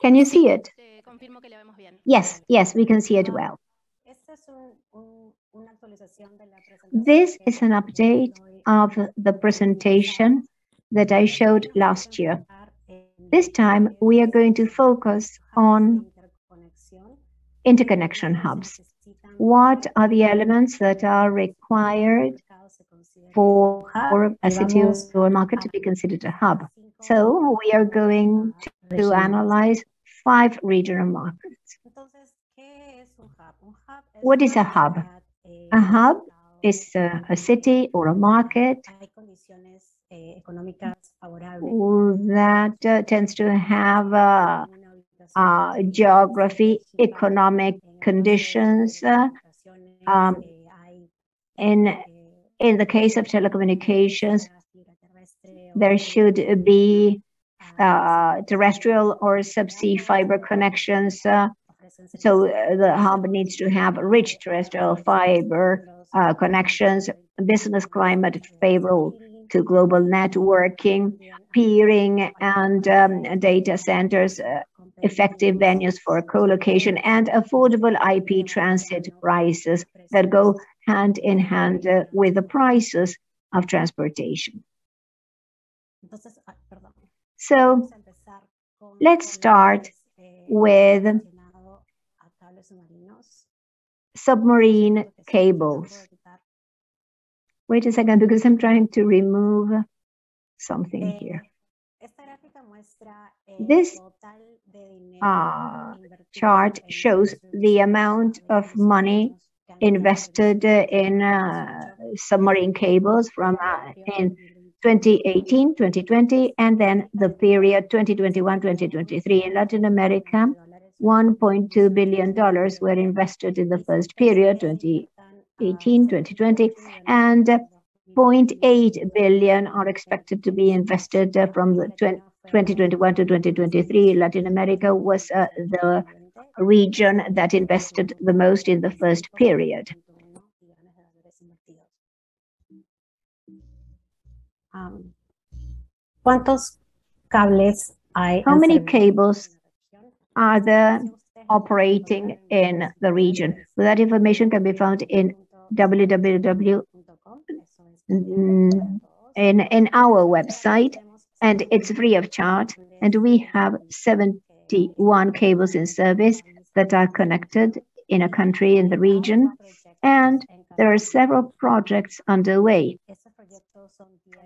Can you see it? Yes, yes, we can see it well. This is an update of the presentation that I showed last year. This time, we are going to focus on interconnection hubs. What are the elements that are required for a city or a market to be considered a hub? So we are going to analyze five regional markets. What is a hub? A hub is a, a city or a market that uh, tends to have uh, uh, geography, economic conditions. Uh, um, in, in the case of telecommunications, there should be uh, terrestrial or subsea fiber connections. Uh, so uh, the hub needs to have rich terrestrial fiber uh, connections, business climate favorable to global networking, peering, and um, data centers, uh, effective venues for co-location, and affordable IP transit prices that go hand in hand uh, with the prices of transportation. So let's start with submarine cables. Wait a second, because I'm trying to remove something here. This uh, chart shows the amount of money invested in uh, submarine cables from uh, in 2018, 2020, and then the period 2021, 2023 in Latin America. 1.2 billion dollars were invested in the first period, 2018, 2020, and 0.8 billion are expected to be invested uh, from the 2021 to 2023. Latin America was uh, the region that invested the most in the first period. Um, ¿Cuántos cables hay? How many cables are there operating in the region? Well, that information can be found in www in, in our website, and it's free of charge. And we have 71 cables in service that are connected in a country in the region. And there are several projects underway.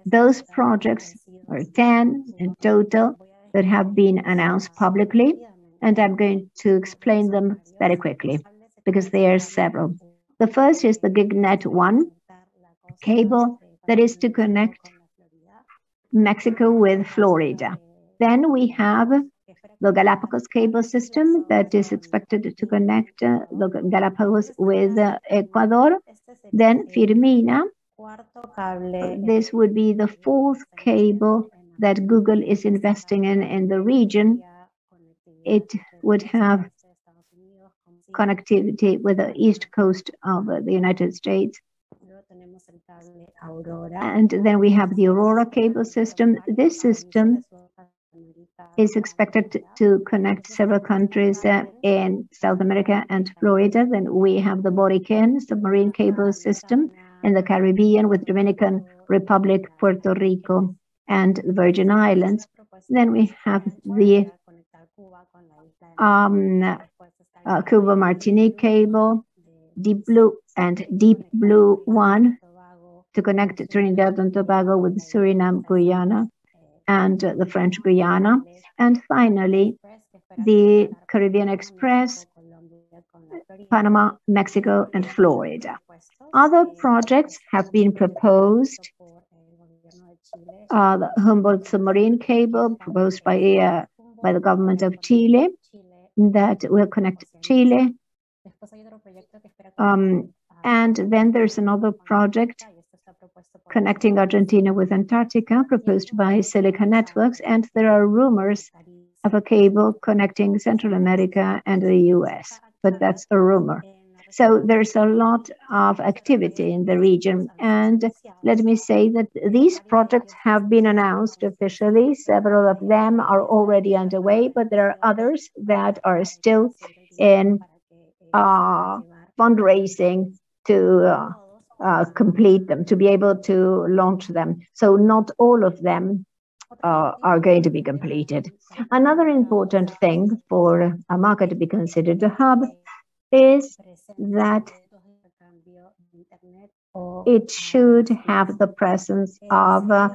Those projects are 10 in total that have been announced publicly, and I'm going to explain them very quickly because there are several. The first is the GigNet 1 cable that is to connect Mexico with Florida. Then we have the Galapagos cable system that is expected to connect uh, the Galapagos with uh, Ecuador. Then Firmina. This would be the fourth cable that Google is investing in in the region. It would have connectivity with the east coast of the United States. And then we have the Aurora cable system. This system is expected to connect several countries uh, in South America and Florida. Then we have the Boriken submarine cable system in the Caribbean with Dominican Republic, Puerto Rico, and the Virgin Islands. Then we have the um, uh, Cuba Martinique cable, Deep Blue and Deep Blue 1 to connect Trinidad and Tobago with Suriname, Guyana, and uh, the French Guiana. And finally, the Caribbean Express, Panama, Mexico, and Florida. Other projects have been proposed. Uh, the Humboldt submarine cable proposed by, uh, by the government of Chile that will connect Chile. Um, and then there's another project connecting Argentina with Antarctica, proposed by Silica Networks, and there are rumors of a cable connecting Central America and the US, but that's a rumor. So there's a lot of activity in the region. And let me say that these projects have been announced officially. Several of them are already underway, but there are others that are still in uh, fundraising to uh, uh, complete them, to be able to launch them. So not all of them uh, are going to be completed. Another important thing for a market to be considered a hub is that it should have the presence of uh,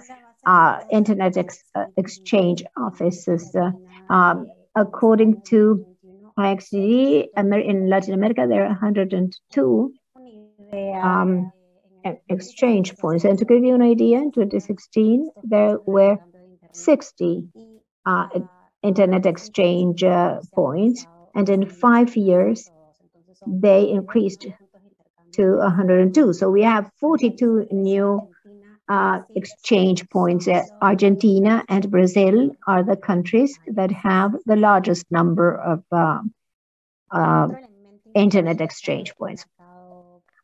uh, internet ex uh, exchange offices. Uh, um, according to IXD, in Latin America, there are 102 um, exchange points. And to give you an idea, in 2016, there were 60 uh, internet exchange uh, points, and in five years, they increased to 102. So we have 42 new uh, exchange points. Argentina and Brazil are the countries that have the largest number of uh, uh, internet exchange points.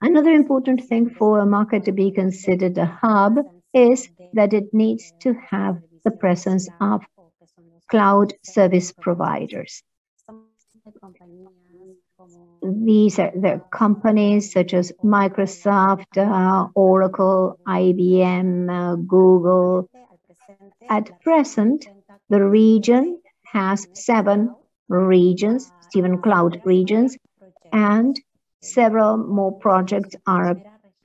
Another important thing for a market to be considered a hub is that it needs to have the presence of cloud service providers. These are the companies such as Microsoft, uh, Oracle, IBM, uh, Google. At present, the region has seven regions, seven cloud regions, and Several more projects are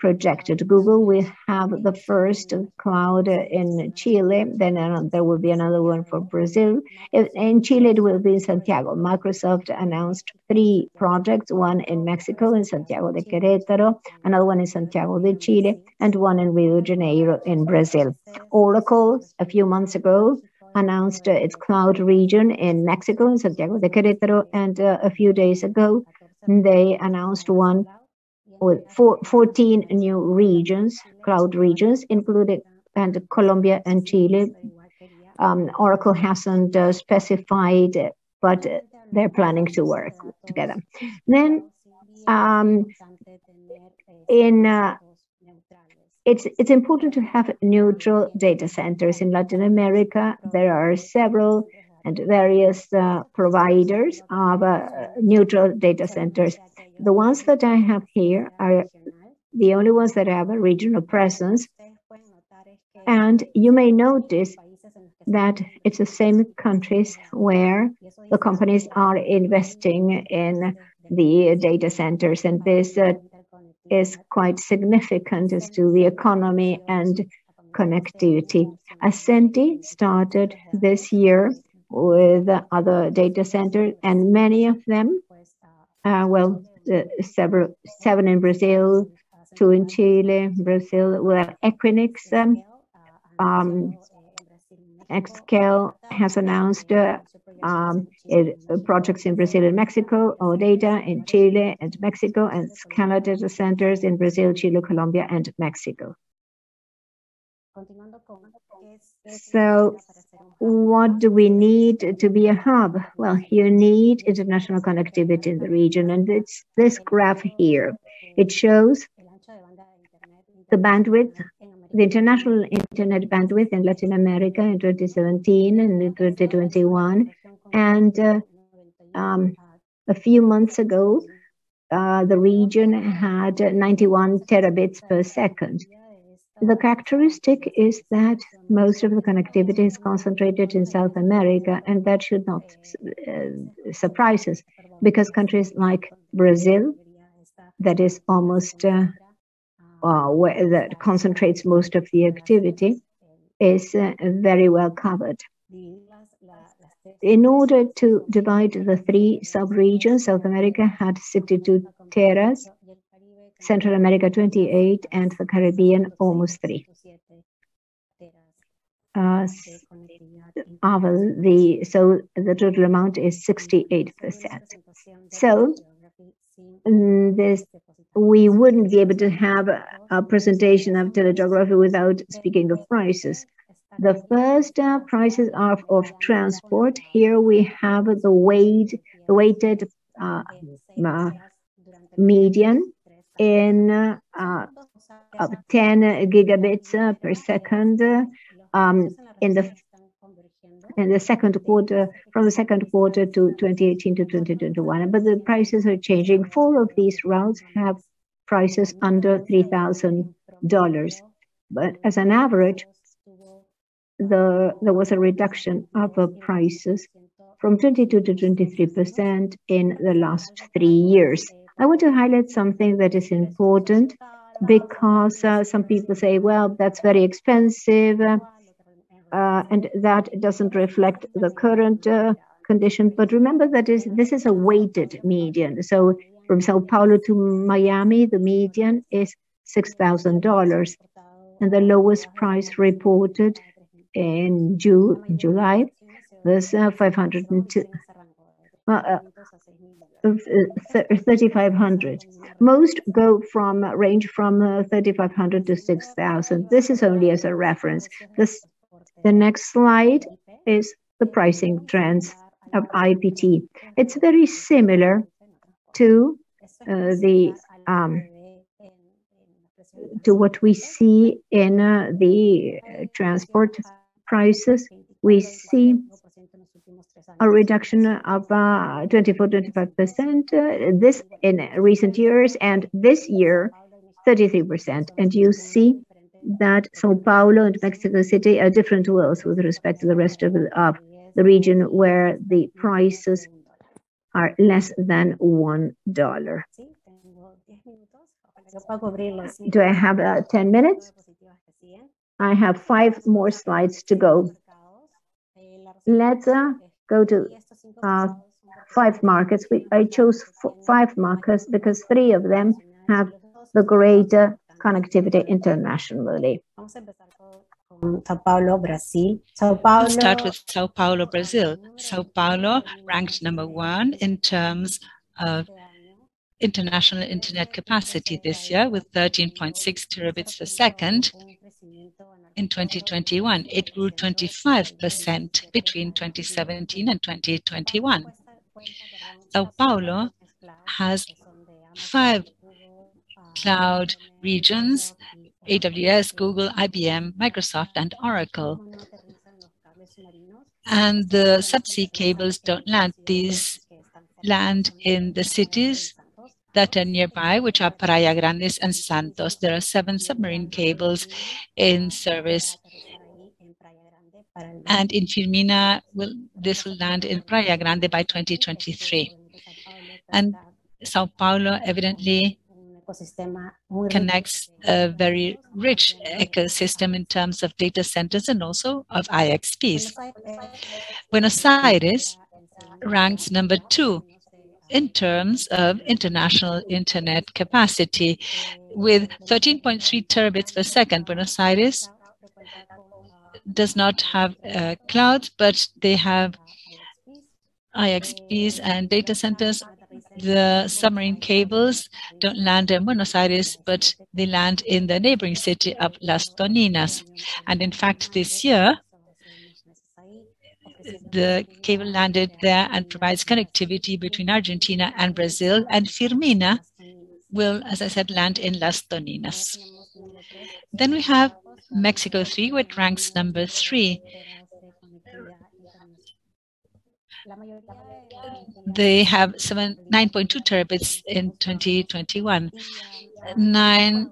projected. Google will have the first cloud in Chile, then there will be another one for Brazil. In Chile, it will be in Santiago. Microsoft announced three projects, one in Mexico, in Santiago de Querétaro, another one in Santiago de Chile, and one in Rio de Janeiro in Brazil. Oracle, a few months ago, announced its cloud region in Mexico, in Santiago de Querétaro, and uh, a few days ago, they announced one with four, 14 new regions, cloud regions, including and Colombia and Chile. Um, Oracle hasn't uh, specified, but they're planning to work together. Then, um, in uh, it's it's important to have neutral data centers in Latin America. There are several and various uh, providers of uh, neutral data centers. The ones that I have here are the only ones that have a regional presence. And you may notice that it's the same countries where the companies are investing in the data centers. And this uh, is quite significant as to the economy and connectivity. Ascenty started this year with other data centers, and many of them, uh, well, uh, several, seven in Brazil, two in Chile, Brazil, where Equinix, um, um, Xscale has announced uh, um, it, uh, projects in Brazil and Mexico, OData in Chile and Mexico, and Scala data centers in Brazil, Chile, Colombia, and Mexico. So what do we need to be a hub? Well, you need international connectivity in the region, and it's this graph here. It shows the bandwidth, the international internet bandwidth in Latin America in 2017 and 2021. And uh, um, a few months ago, uh, the region had 91 terabits per second. The characteristic is that most of the connectivity is concentrated in South America, and that should not uh, surprise us because countries like Brazil, that is almost uh, uh, where that concentrates most of the activity, is uh, very well covered. In order to divide the three sub-regions, South America had 62 teras, Central America 28, and the Caribbean almost 3. Uh, the so the total amount is 68 percent. So mm, this we wouldn't be able to have a, a presentation of telegeography without speaking of prices. The first uh, prices are of, of, transport. Here we have the weight, the weighted uh, uh, median in uh, of 10 gigabits uh, per second um, in the in the second quarter, from the second quarter to 2018 to 2021. But the prices are changing. Four of these routes have prices under $3,000. But as an average, the, there was a reduction of uh, prices from 22 to 23% in the last three years. I want to highlight something that is important because uh, some people say, well, that's very expensive, uh, and that doesn't reflect the current uh, condition. But remember that is, this is a weighted median. So from Sao Paulo to Miami, the median is $6,000. And the lowest price reported in June, July was uh, 502. Uh, uh, 3,500. Most go from range from uh, 3,500 to 6,000. This is only as a reference. This, the next slide is the pricing trends of IPT. It's very similar to uh, the um, to what we see in uh, the transport prices. We see a reduction of 24%-25% uh, uh, this in recent years, and this year, 33%. And you see that Sao Paulo and Mexico City are different worlds with respect to the rest of the, of the region where the prices are less than $1. Do I have uh, 10 minutes? I have five more slides to go. Let's uh, go to uh, five markets. We, I chose five markets because three of them have the greater connectivity internationally. Sao Paulo, Brazil. Sao Paulo. We'll start with Sao Paulo, Brazil. Sao Paulo ranked number one in terms of international internet capacity this year with 13.6 terabits per second in 2021. It grew 25% between 2017 and 2021. Sao Paulo has five cloud regions, AWS, Google, IBM, Microsoft, and Oracle. And the subsea cables don't land. These land in the cities that are nearby, which are Praia Grandes and Santos. There are seven submarine cables in service. And in Firmina, will, this will land in Praia Grande by 2023. And Sao Paulo evidently connects a very rich ecosystem in terms of data centers and also of IXPs. Buenos Aires ranks number two in terms of international internet capacity with 13.3 terabits per second. Buenos Aires does not have uh, clouds, but they have IXPs and data centers. The submarine cables don't land in Buenos Aires, but they land in the neighboring city of Las Toninas. And in fact, this year, the cable landed there and provides connectivity between Argentina and Brazil. And Firmina will, as I said, land in Las Toninas. Then we have Mexico 3, which ranks number 3. They have 7, 9.2 terabits in 2021. Nine,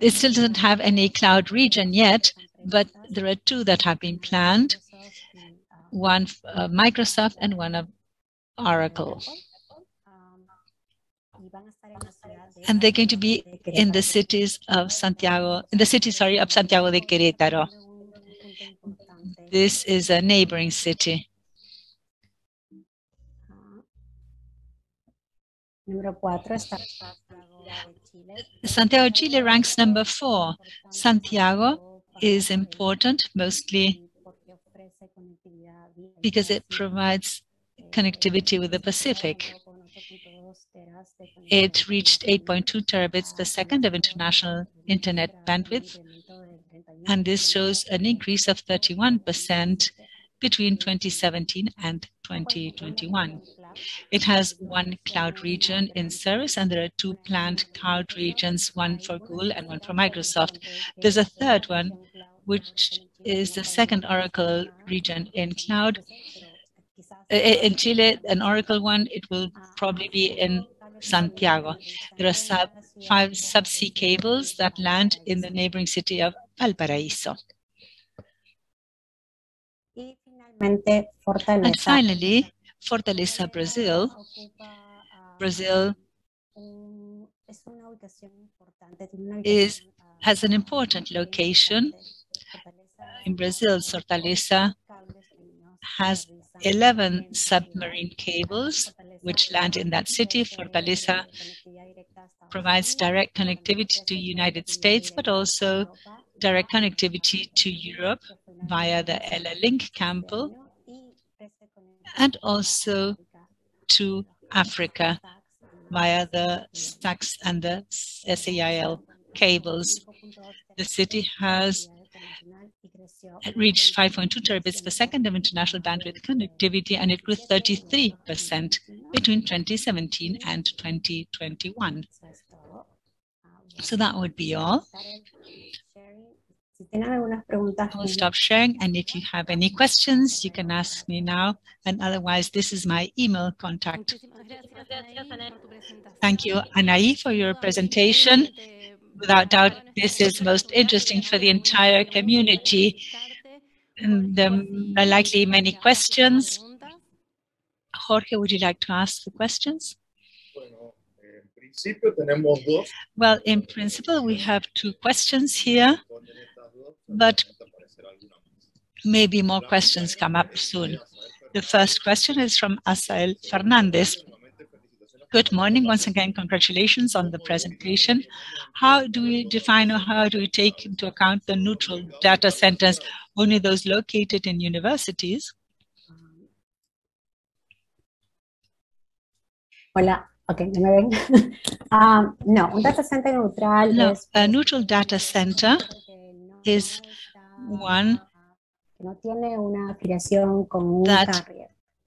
it still doesn't have any cloud region yet, but there are two that have been planned, one uh, Microsoft and one of Oracle. And they're going to be in the cities of Santiago, in the city, sorry, of Santiago de Querétaro. This is a neighboring city. Santiago, Chile ranks number four. Santiago is important, mostly because it provides connectivity with the Pacific. It reached 8.2 terabits per second of international internet bandwidth, and this shows an increase of 31% between 2017 and 2021. It has one cloud region in service, and there are two planned cloud regions, one for Google and one for Microsoft. There's a third one, which is the second Oracle region in cloud. In Chile, an Oracle one, it will probably be in Santiago. There are sub, five subsea cables that land in the neighboring city of Valparaiso. And finally, Fortaleza, Brazil. Brazil is, has an important location. In Brazil, Fortaleza has 11 submarine cables which land in that city. Fortaleza provides direct connectivity to United States, but also direct connectivity to Europe via the EllaLink cable and also to Africa via the SACS and the SAIL cables. The city has reached 5.2 terabits per second of international bandwidth connectivity, and it grew 33% between 2017 and 2021. So that would be all. I'll stop sharing, and if you have any questions, you can ask me now, and otherwise, this is my email contact. Thank you, Anaí, for your presentation. Without doubt, this is most interesting for the entire community. And there are likely many questions. Jorge, would you like to ask the questions? Well, in principle, we have two questions here but maybe more questions come up soon. The first question is from Asael Fernandez. Good morning. Once again, congratulations on the presentation. How do we define or how do we take into account the neutral data centers, only those located in universities? Hola, okay, me ven? um, no, un data center neutral no, a neutral data center is one that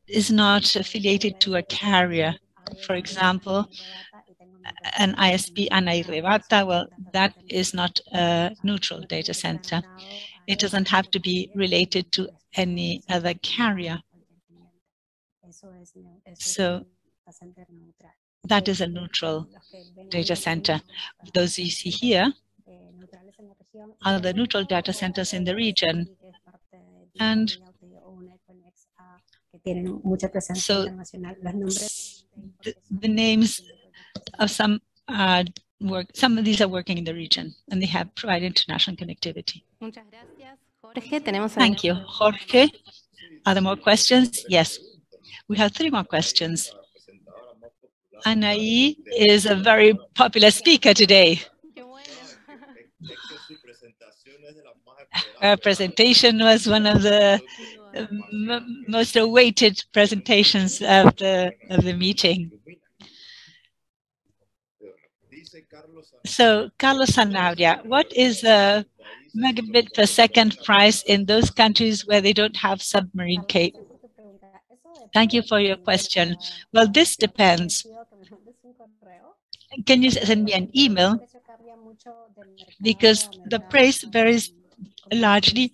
is not affiliated to a carrier. For example, an ISP Ana well, that is not a neutral data center. It doesn't have to be related to any other carrier. So that is a neutral data center. Those you see here are the neutral data centers in the region. And so the, the names of some uh, work, some of these are working in the region and they have provided international connectivity. Thank you. Jorge, are there more questions? Yes. We have three more questions. Anaí is a very popular speaker today. Her presentation was one of the most awaited presentations of the of the meeting. So, Carlos Sanabria, what is the megabit per second price in those countries where they don't have submarine cable? Thank you for your question. Well, this depends. Can you send me an email? Because the price varies largely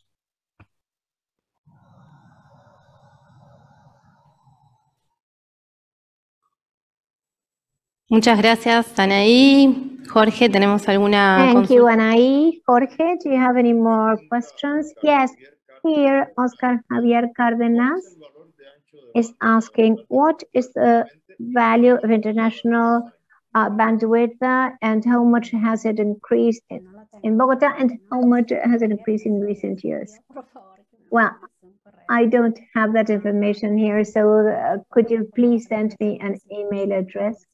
Muchas gracias, Anaí. Jorge, ¿tenemos alguna Thank consulta? you, Anaí. Jorge, do you have any more questions? Yes. Here, Oscar Javier Cárdenas is asking, what is the value of international uh, bandwidth uh, and how much has it increased in, in Bogota and how much has it increased in recent years? Well, I don't have that information here, so uh, could you please send me an email address?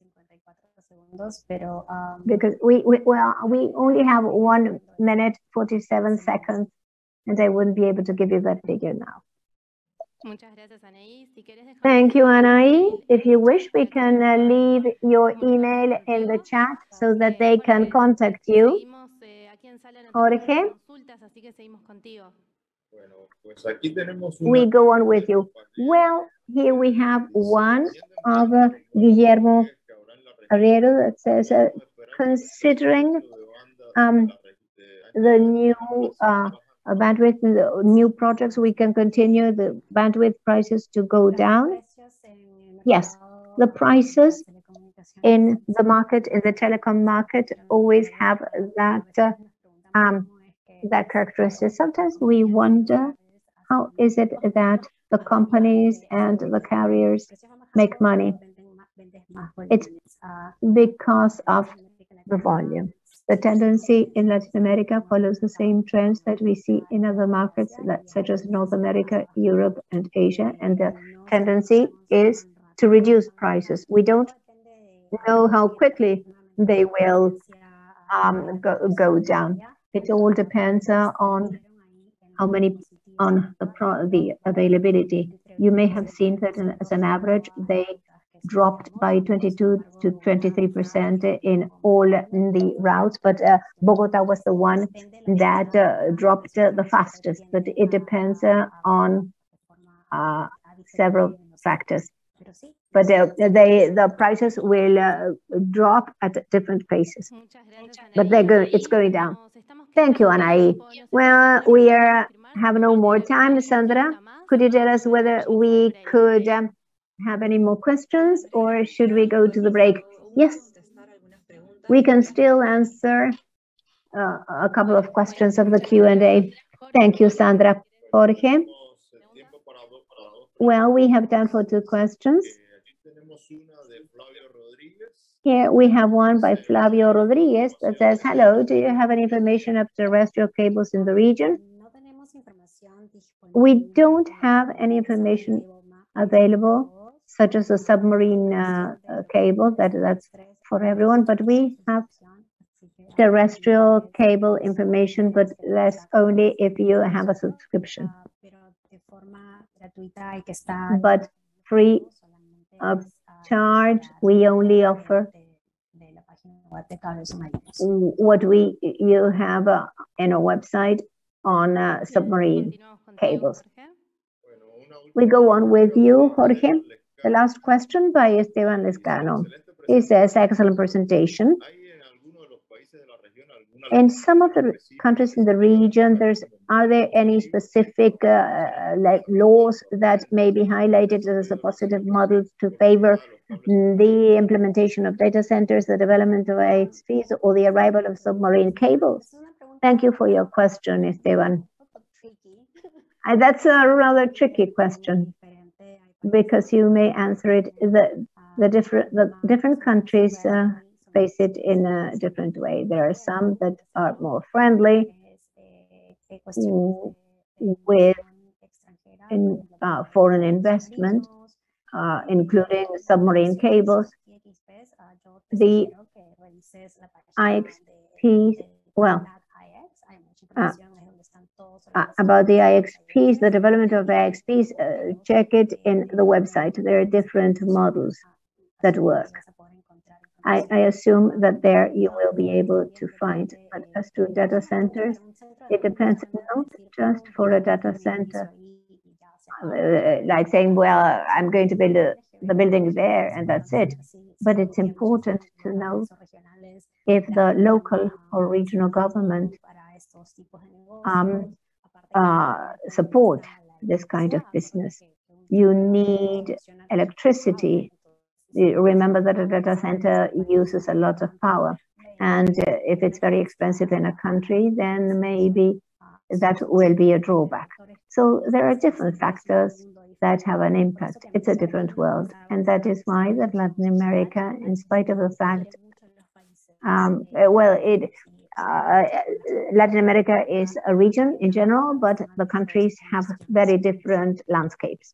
Pero, um, Because we, we, well, we only have one minute, 47 seconds, and I wouldn't be able to give you that figure now. Muchas gracias, Anaí. Si dejar- Thank you, Anai. If you wish, we can uh, leave your email in the chat so that they can contact you. Seguimos, eh, aquí en sala de Jorge. consultas, así que seguimos contigo. Bueno, pues aquí tenemos We go on with you. Well, here we have one of uh, Guillermo Arriero that says, uh, considering um, the new uh, uh, bandwidth, the new projects, we can continue the bandwidth prices to go down. Yes, the prices in the market, in the telecom market, always have that uh, um, that characteristic. Sometimes we wonder how is it that the companies and the carriers make money? It's because of the volume. The tendency in Latin America follows the same trends that we see in other markets, such as North America, Europe, and Asia. And the tendency is to reduce prices. We don't know how quickly they will um, go, go down. It all depends uh, on how many on the the availability. You may have seen that in- as an average, they dropped by 22 to 23 percent in all the routes, but uh, Bogota was the one that uh, dropped the fastest. But it depends uh, on uh, several factors. But uh, they the prices will drop at different paces. But they're go- it's going down. Thank you, Anaí. Well, we are have no more time, Sandra. Could you tell us whether we could um, have any more questions or should we go to the break? Yes, we can still answer uh, a couple of questions of the Q&A. Thank you, Sandra. Jorge? Well, we have time for two questions. Here we have one by Flavio Rodriguez that says, hello, do you have any information of terrestrial cables in the region? We don't have any information available, such as a submarine uh, uh, cable, that, that's for everyone, but we have terrestrial cable information, but that's only if you have a subscription. But free of charge, we only offer what we, you have uh, in a website on uh, submarine. Cables. Jorge. Bueno, una We go on with you, Jorge. The last question by Esteban Lescano. He says, excellent presentation. ¿Hay en alguno de los países de la región alguna In some of the countries in the region, there's are there any specific uh, like laws that may be highlighted as a positive model to favor the implementation of data centers, the development of IXPs, or the arrival of submarine cables? Thank you for your question, Esteban. Uh, that's a rather tricky question because you may answer it the the different the different countries uh, face it in a different way. There are some that are more friendly with in, uh, foreign investment, uh, including submarine cables. The IXPs, well, uh, about the IXPs, the development of IXPs, uh, check it in the website. There are different models that work. I, I assume that there you will be able to find. But as to data centers, it depends not just for a data center, uh, like saying, well, I'm going to build a, the building there and that's it. But it's important to know if the local or regional government um, uh, support this kind of business. You need electricity. You Remember that a data center uses a lot of power. And uh, if it's very expensive in a country, then maybe that will be a drawback. So there are different factors that have an impact. It's a different world. And that is why that Latin America, in spite of the fact, um, uh, well, it, uh, Latin America is a region in general, but the countries have very different landscapes.